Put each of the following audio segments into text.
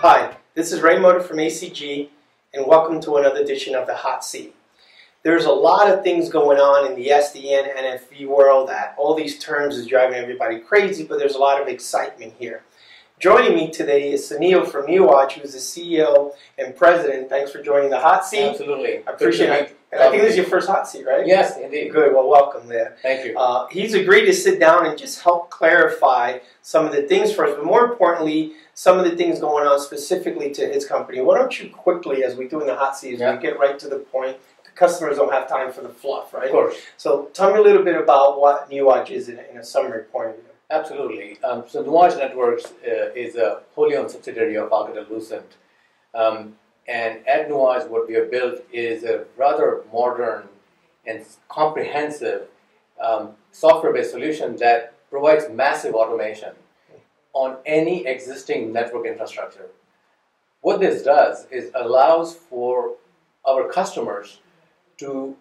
Hi, this is Ray Mota from ACG, and welcome to another edition of the Hot Seat. There's a lot of things going on in the SDN and NFV world that all these terms is driving everybody crazy, but there's a lot of excitement here. Joining me today is Sunil from Nuage, who's the CEO and president. Thanks for joining the hot seat. Absolutely. I appreciate it. And I think this is your first hot seat, right? Yes, indeed. Good. Well, welcome there. Thank you. Uh, he's agreed to sit down and just help clarify some of the things for us, but more importantly, some of the things going on specifically to his company. Why don't you quickly, as we do in the hot seat, Yeah. we get right to the point. The customers don't have time for the fluff, right? Of course. So tell me a little bit about what Nuage is in, a- in a summary point of view. Absolutely. Um, so Nuage Networks uh, is a wholly owned subsidiary of Alcatel-Lucent. Um, and at Nuage, what we have built is a rather modern and comprehensive um, software-based solution that provides massive automation on any existing network infrastructure. What this does is allows for our customers to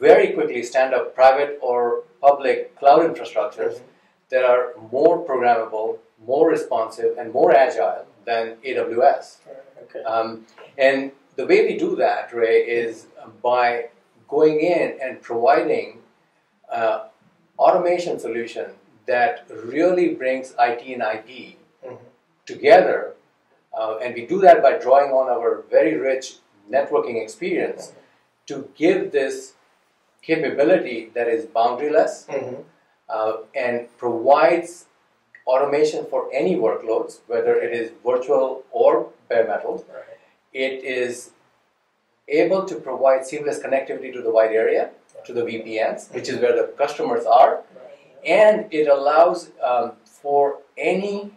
very quickly stand up private or public cloud infrastructures that are more programmable, more responsive, and more agile than AWS. Okay. Um, and the way we do that, Ray, is by going in and providing uh, automation solution that really brings IT and IP Mhm. together. Uh, and we do that by drawing on our very rich networking experience to give this capability that is boundaryless Mhm. Uh, and provides automation for any workloads, whether it is virtual or bare metal. Right. It is able to provide seamless connectivity to the wide area, to the VPNs, which is where the customers are, and it allows um, for any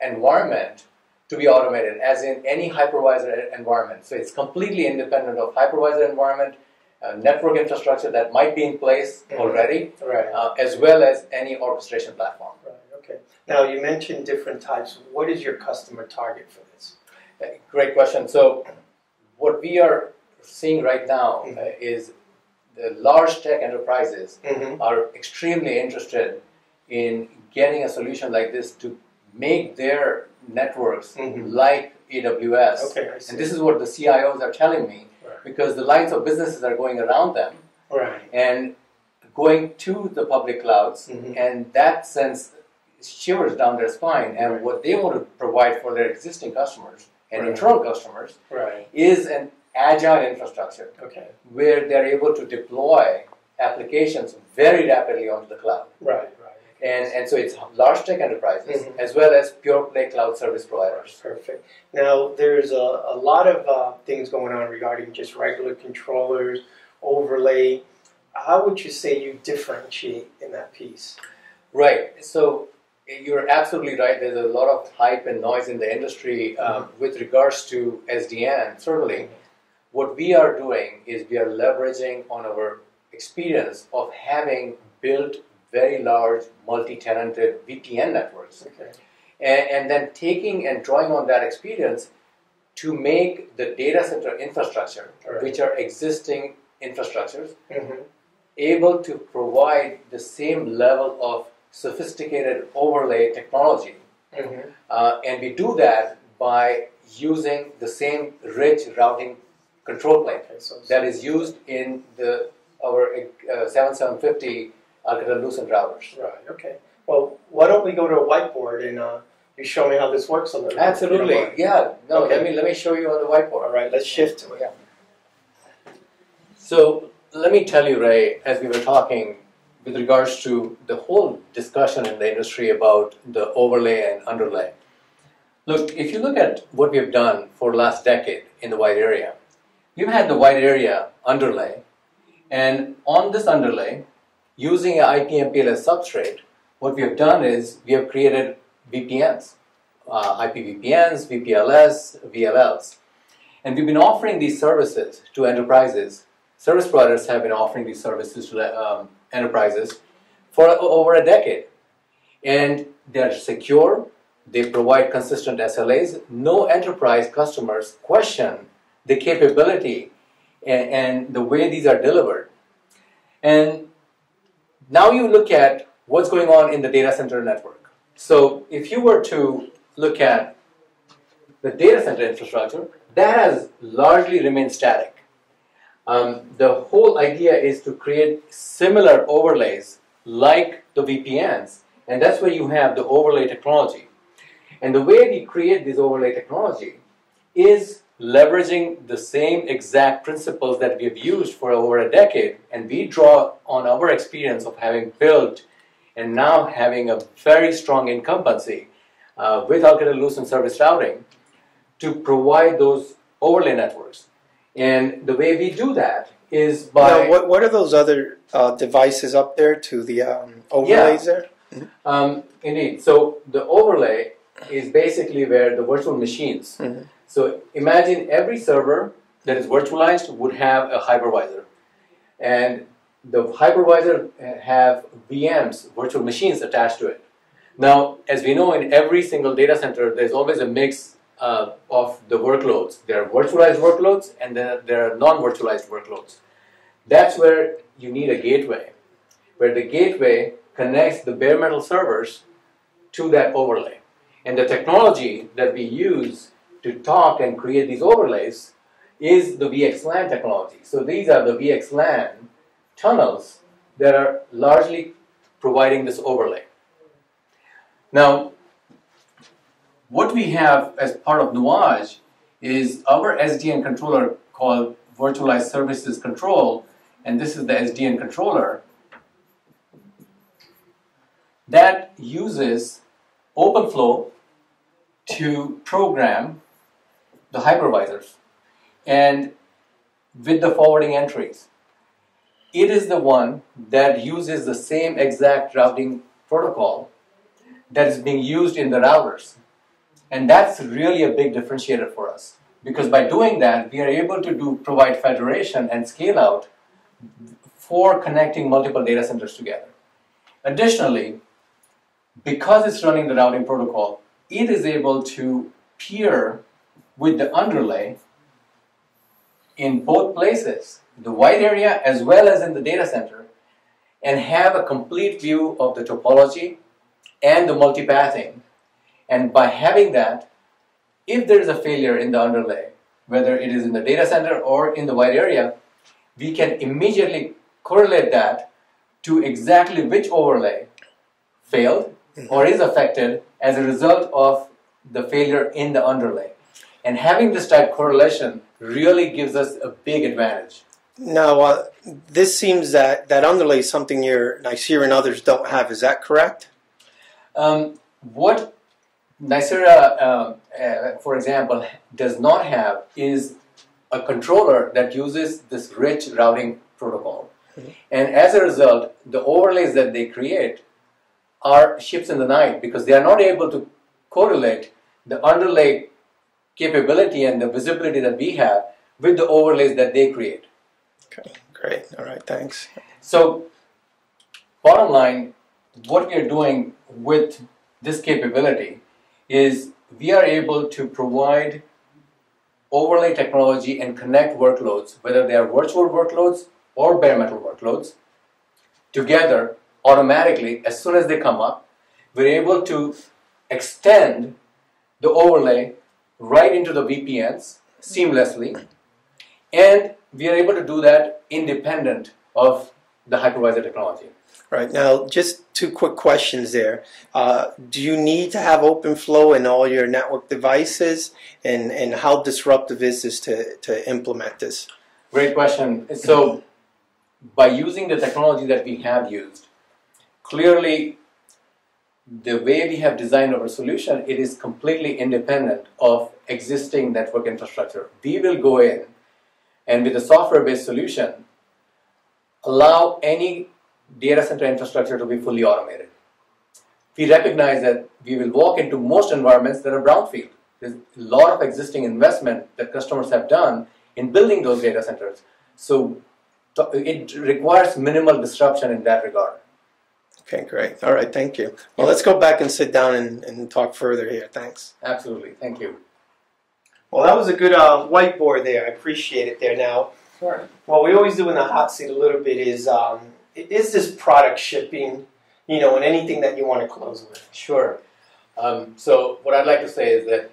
environment to be automated, as in any hypervisor environment. So it's completely independent of hypervisor environment, uh, network infrastructure that might be in place already, Right. uh, as well as any orchestration platform. Right. Okay. Now you mentioned different types. What is your customer target for this? Uh, Great question. So, what we are seeing right now Mhm. uh, is the large tech enterprises Mm-hmm. are extremely interested in getting a solution like this to make their networks Mhm. like AWS. Okay. And this is what the CIOs are telling me Right. because the lines of businesses are going around them Right. and going to the public clouds, Mhm. and that sends shivers down their spine. And Right. what they want to provide for their existing customers and internal customers Right. is an agile infrastructure Okay. where they're able to deploy applications very rapidly onto the cloud. Right. And, and so it's large tech enterprises Mhm. as well as pure play cloud service providers. Perfect. Now, there's a, a lot of uh, things going on regarding just regular controllers, overlay. How would you say you differentiate in that piece? Right. So you're absolutely right. There's a lot of hype and noise in the industry um, with regards to SDN. Certainly, what we are doing is we are leveraging on our experience of having built very large multi-tenanted VPN networks, Okay. and, and then taking and drawing on that experience to make the data center infrastructure, Right. which are existing infrastructures, Mm-hmm. able to provide the same level of sophisticated overlay technology. Mm-hmm. Uh, and we do that by using the same rich routing control plane Okay. So, that is used in the our uh, 7750 Alcatel-Lucent routers. right. Okay. Well, why don't we go to a whiteboard and uh, you show me how this works a little bit, if you don't Absolutely, yeah. No, Okay. let me let me show you on the whiteboard. All right. Let's shift to it. So let me tell you, Ray, as we were talking with regards to the whole discussion in the industry about the overlay and underlay. Look, if you look at what we have done for the last decade in the wide area, we've had the wide area underlay, and on this underlay, using an IP-MPLS substrate, what we have done is we have created VPNs, uh, IPVPNs, VPLS, VLLs. And we've been offering these services to enterprises. Service providers have been offering these services to um, enterprises for over a decade. And they're secure, they provide consistent SLAs. No enterprise customers question the capability and, and the way these are delivered. And now you look at what's going on in the data center network. So if you were to look at the data center infrastructure, that has largely remained static. Um, the whole idea is to create similar overlays like the VPNs, and that's where you have the overlay technology. And the way we create this overlay technology is leveraging the same exact principles that we've used for over a decade, and we draw on our experience of having built and now having a very strong incumbency uh, with Alcatel-Lucent service routing to provide those overlay networks. And the way we do that is by Now, what, what are those other uh, devices up there to the um, overlays there? Um, indeed. So the overlay is basically where the virtual machines. Mhm. So imagine every server that is virtualized would have a hypervisor, and the hypervisor uh, have VMs, virtual machines attached to it. Now, as we know, in every single data center, there's always a mix uh, of the workloads. There are virtualized workloads, and then there are non-virtualized workloads. That's where you need a gateway, where the gateway connects the bare metal servers to that overlay. And the technology that we use to talk and create these overlays is the VXLAN technology. So these are the VXLAN tunnels that are largely providing this overlay. Now, what we have as part of Nuage is our SDN controller called Virtualized Services Control, and this is the SDN controller that uses OpenFlow to program the hypervisors and with the forwarding entries. It is the one that uses the same exact routing protocol that is being used in the routers. And that's really a big differentiator for us because by doing that, we are able to do provide federation and scale out for connecting multiple data centers together. Additionally, because it's running the routing protocol, it is able to peer with the underlay in both places, the wide area as well as in the data center, and have a complete view of the topology and the multipathing. And by having that, if there is a failure in the underlay, whether it is in the data center or in the wide area, we can immediately correlate that to exactly which overlay failed or is affected as a result of the failure in the underlay. And having this type correlation really gives us a big advantage. Now, uh, this seems that that underlay something your Nicira and others don't have. Is that correct? Um, what Nicira, um, uh, for example, does not have is a controller that uses this rich routing protocol. And as a result, the overlays that they create are ships in the night because they are not able to correlate the underlay capability and the visibility that we have with the overlays that they create. Okay, great. All right, thanks. So, bottom line, what we are doing with this capability is we are able to provide overlay technology and connect workloads, whether they are virtual workloads or bare metal workloads, together automatically as soon as they come up. We're able to extend the overlay right into the VPNs seamlessly, and we are able to do that independent of the hypervisor technology. Right now, just two quick questions there. Uh, do you need to have OpenFlow in all your network devices, and and how disruptive is this to to implement this? Great question. So, by using the technology that we have used, clearly the way we have designed our solution, it is completely independent of existing network infrastructure. We will go in and with a software-based solution, allow any data center infrastructure to be fully automated. We recognize that we will walk into most environments that are brownfield. There's a lot of existing investment that customers have done in building those data centers. So it requires minimal disruption in that regard. Okay, great. All right, thank you. Well, let's go back and sit down and, and talk further here. Thanks. Absolutely. Thank you. Well, that was a good uh, whiteboard there. I appreciate it there. Now, Sure. what we always do in the hot seat a little bit is um, is this product shipping, you know, and anything that you want to close with. Sure. Um, so what I'd like to say is that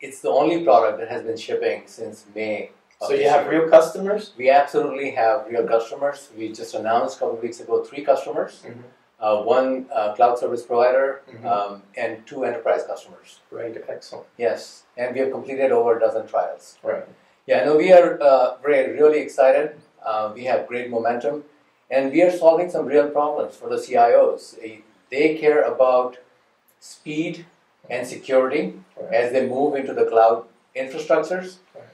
it's the only product that has been shipping since May. So you have year. real customers? We absolutely have real customers. We just announced a couple of weeks ago three customers, Mhm. Uh, one uh, cloud service provider, Mhm. um, and two enterprise customers. Right, excellent. Yes, and we have completed over a dozen trials. Right. Yeah, no, we are uh, very, really excited. Uh, we have great momentum, and we are solving some real problems for the CIOs. They- They care about speed and security Right. as they move into the cloud infrastructures, Right.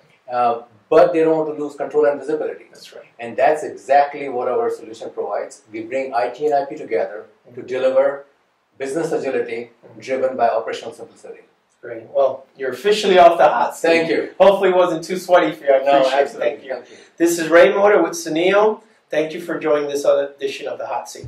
But they don't want to lose control and visibility. That's right. And that's exactly what our solution provides. We bring IT and IP together to mm-hmm. deliver business agility mm-hmm. driven by operational simplicity. Great. Well, you're officially off the hot seat. Thank you. Hopefully it wasn't too sweaty for you. I appreciate it. Thank you. Thank you. This is Ray Mota with Sunil. Thank you for joining this other edition of the Hot Seat.